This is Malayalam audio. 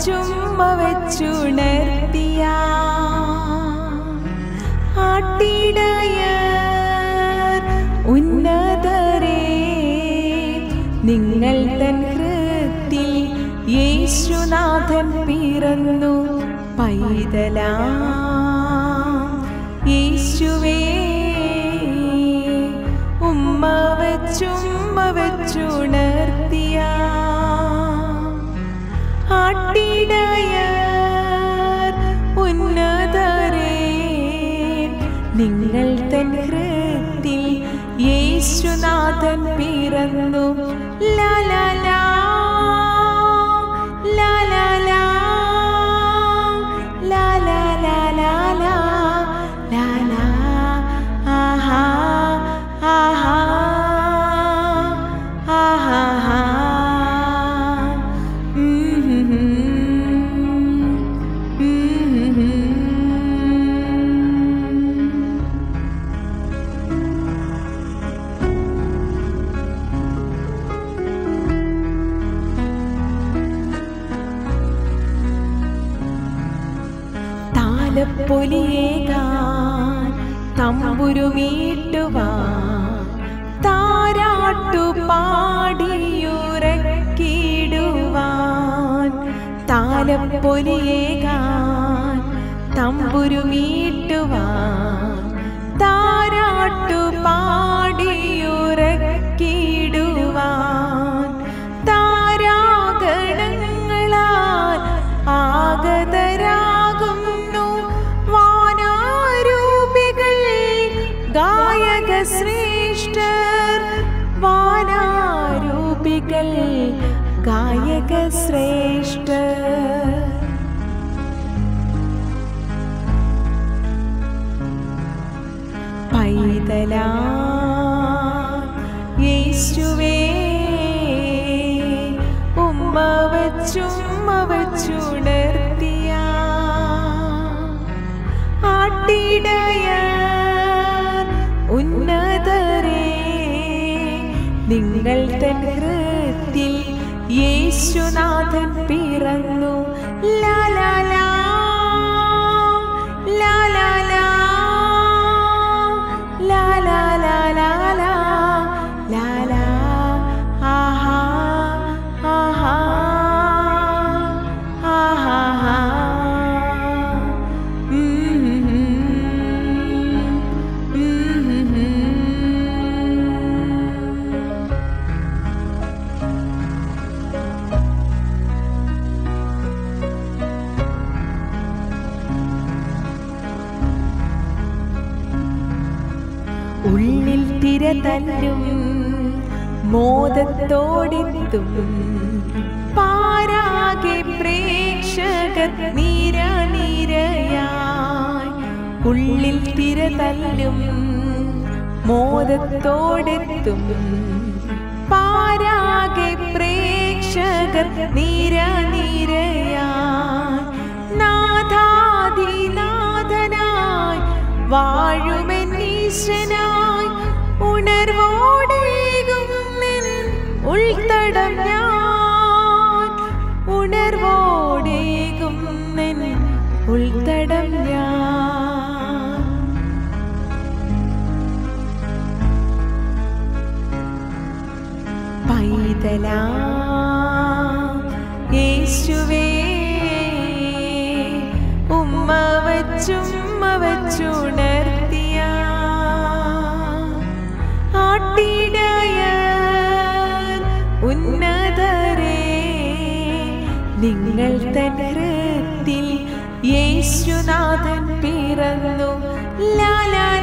വച്ചുമ്മ വെച്ചുണർത്തിയ ആട്ടിടയർ ഉന്നതരേ നിങ്ങൾ തൻ ഹൃത്തിൽ യേശുനാഥൻ പിറന്നു പൈതല. യേശുവേ ഉമ്മ വെച്ചുമ്മ വച്ചുണർത്തിയ ആട്ടിടയർ ഉന്നതരേ നിങ്ങൾ തൻ ഹൃത്തിൽ യേശുനാഥൻ പിറന്നു. ലാ താലപ്പൊലിയേകാൻ തമ്പുരുമീട്ടുവാൻ താരാട്ടു പാടിയുറക്കിടുവാൻ താലപ്പൊലിയേകാൻ തമ്പുരുമീട്ടുവാൻ താരാട്ടു പാടിയുറക്കിടുവാൻ പൈതല പൈതലാ യേശുവേ ഉമ്മ വച്ചുമ്മ വച്ചുണർത്തിയ ആട്ടിടയ ഉന്നതരേ നിങ്ങൾ തൻ യേശുനാഥൻ പിറന്നു. ലാ തിര തല്ലും മോദത്തോടെത്തും. പാരാകെ പ്രേക്ഷകർ നിര നിരയായി ഉള്ളിൽ തിര തല്ലും മോദത്തോടെത്തും. പാരാകെ പ്രേക്ഷകർ നിര നിരയായി നാഥാദിനാഥനായി വാഴുമെന്നീശനായി ഉണർവോടേകും ഞാൻ. ഉണർവോടേകും ഞാൻ. പൈതലാ യേശുവേ ഉമ്മ വച്ചുമ്മ വച്ചുണർത്തിയ നിങ്ങൾ തന്നെ യേശുനാഥൻ പിറന്നു. ലാലാ